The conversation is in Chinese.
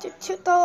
就，就到。